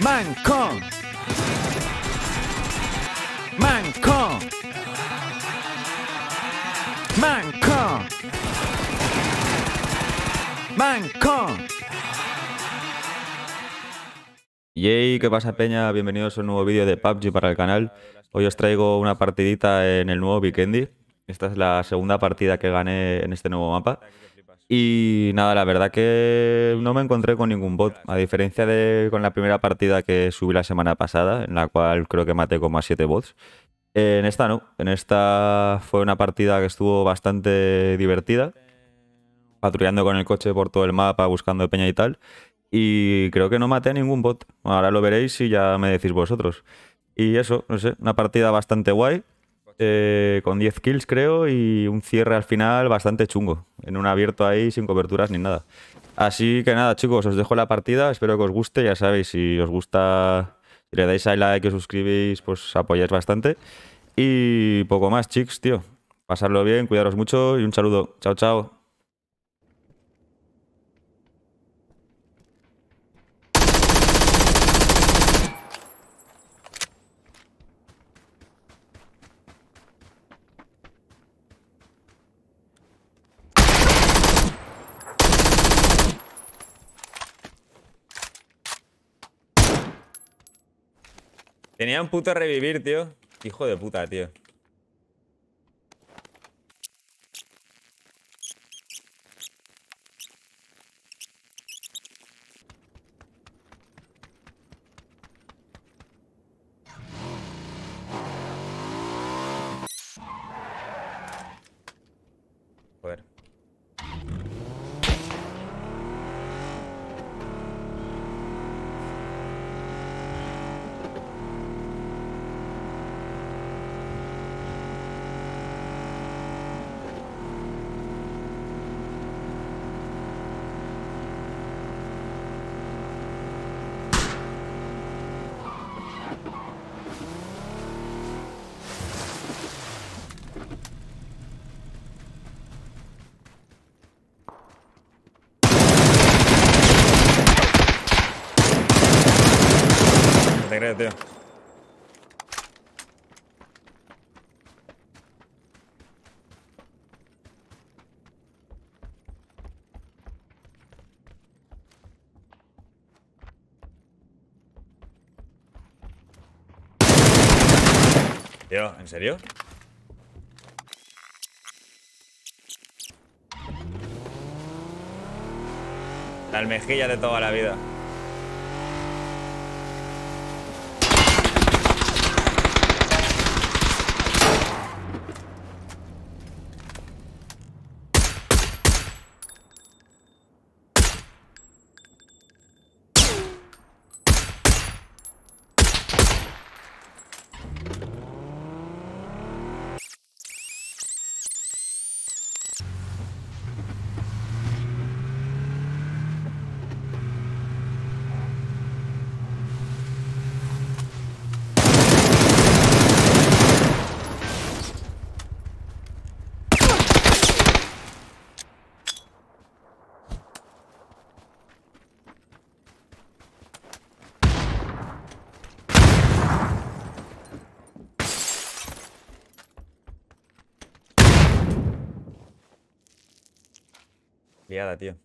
Mancon. Mancon. Mancon. Mancon. Yay, ¿qué pasa Peña? Bienvenidos a un nuevo vídeo de PUBG para el canal. Hoy os traigo una partidita en el nuevo Vikendi. Esta es la segunda partida que gané en este nuevo mapa. Y nada, la verdad que no me encontré con ningún bot, a diferencia de con la primera partida que subí la semana pasada, en la cual creo que maté como a 7 bots. En esta no, en esta fue una partida que estuvo bastante divertida, patrullando con el coche por todo el mapa, buscando peña y tal. Y creo que no maté a ningún bot. Ahora lo veréis y ya me decís vosotros. Y eso, no sé, una partida bastante guay. Eh, con 10 kills creo y un cierre al final bastante chungo. En un abierto ahí sin coberturas ni nada. Así que nada chicos, os dejo la partida, espero que os guste, ya sabéis, si os gusta, si le dais a like os suscribís, pues apoyáis bastante. Y poco más chicos, tío. Pasarlo bien, cuidaros mucho y un saludo. Chao, chao. Tenía un puto revivir, tío. Hijo de puta, tío. ¿En serio? La almejilla de toda la vida. Liada, tío.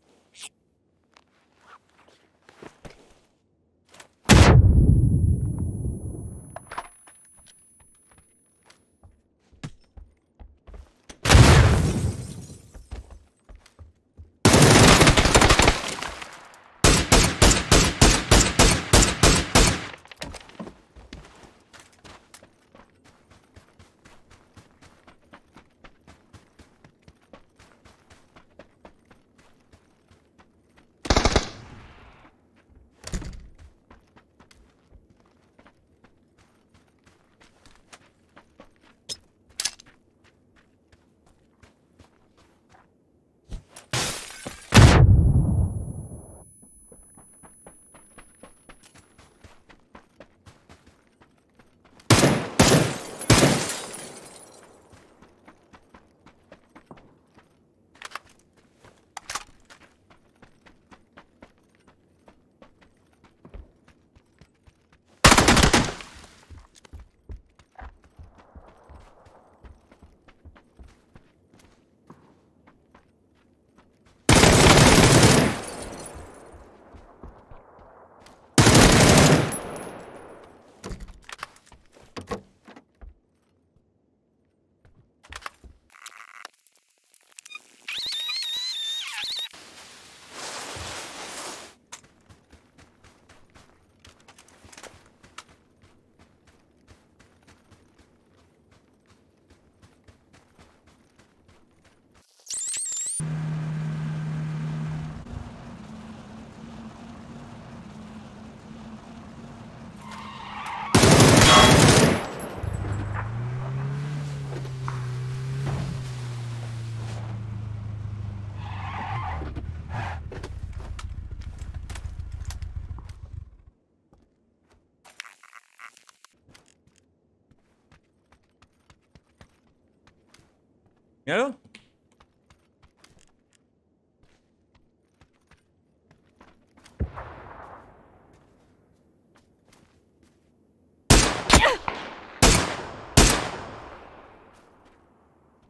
Míralo.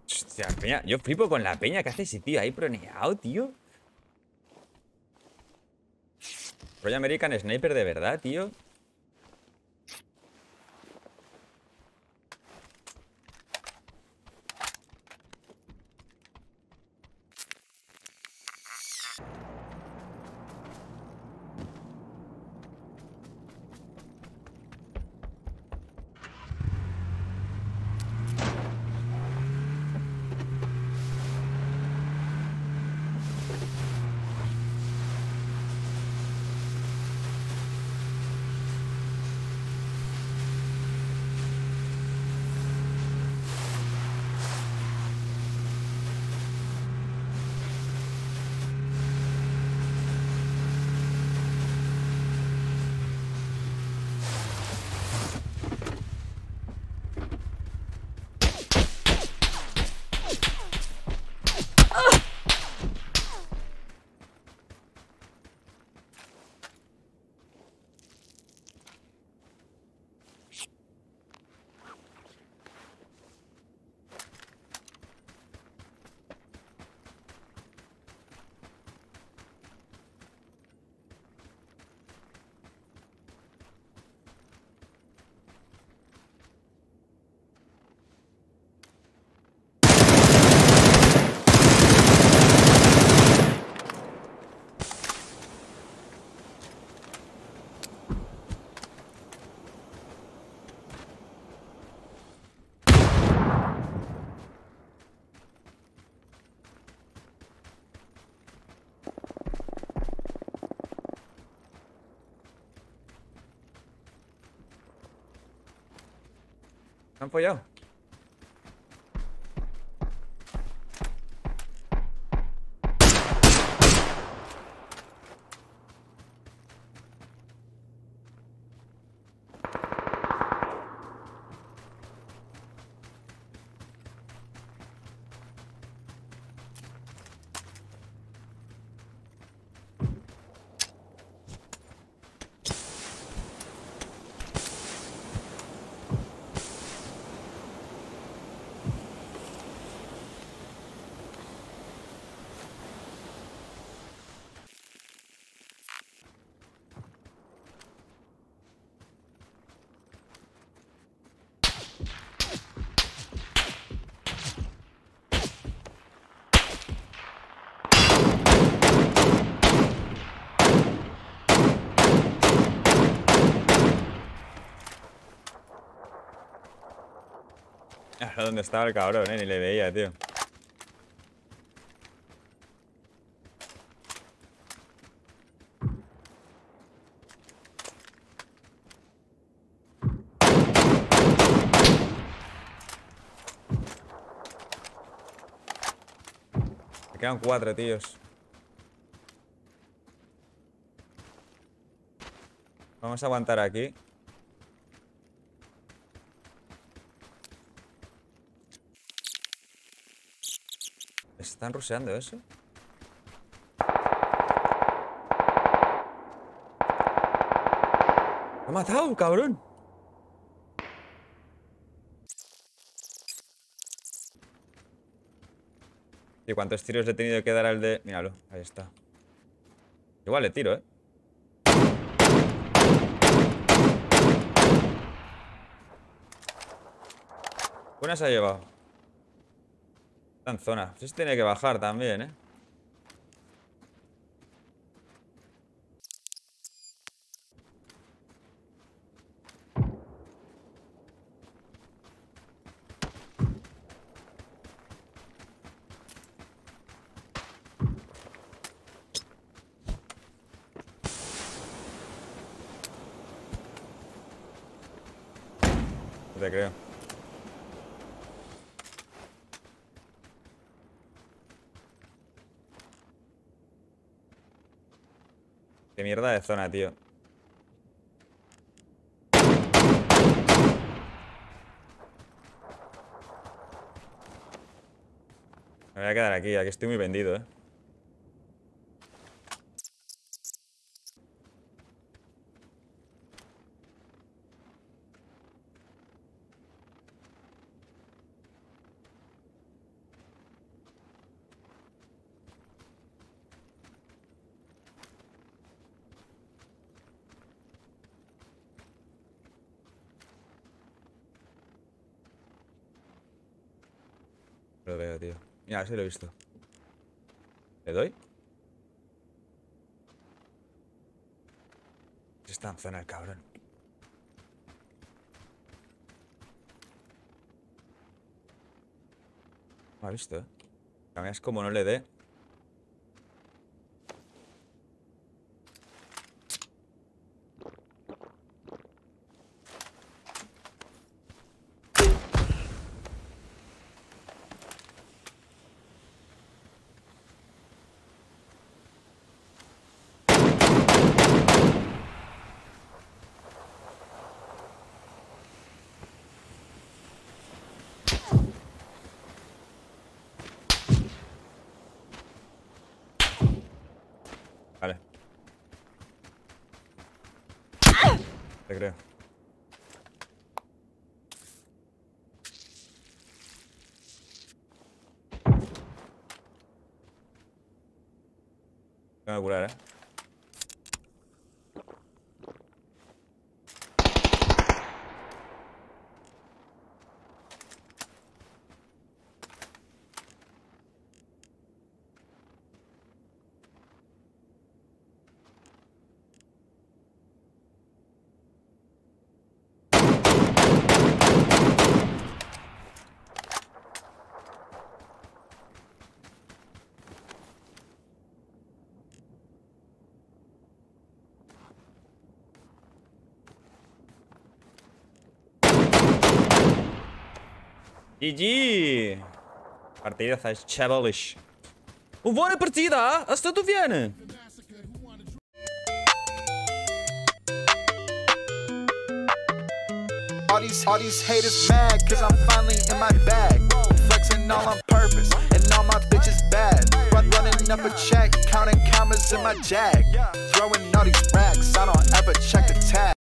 Hostia, peña. Yo flipo con la peña que hace ese tío ahí proneado, tío. Roy American Sniper de verdad, tío. Come for you. Ah, ¿Dónde estaba el cabrón, eh? Ni le veía, tío. Me quedan cuatro, tíos. Vamos a aguantar aquí. ¿Están ruseando eso? ¡Me ha matado, cabrón! ¿Y cuántos tiros le he tenido que dar al de...? Míralo, ahí está. Igual le tiro, ¿eh? Una se ha llevado. Está en zona. Este tiene que bajar también, ¿eh? Te creo. Qué mierda de zona, tío. Me voy a quedar aquí, aquí estoy muy vendido, eh. Lo veo, tío. Mira, sí lo he visto. ¿Le doy? Está en zona el cabrón. Me ha visto, eh. A mí es como no le dé. Te creo. Tengo que curar, eh. GG! Partida faz chavalish. Buona partida! A sta tu viene! All these, all these haters mad cause I'm finally in my bag. Flexing all on purpose, and all my bitches bad. Run, running up a check, counting commas in my jag. Throwing all these racks, I don't ever check the tag.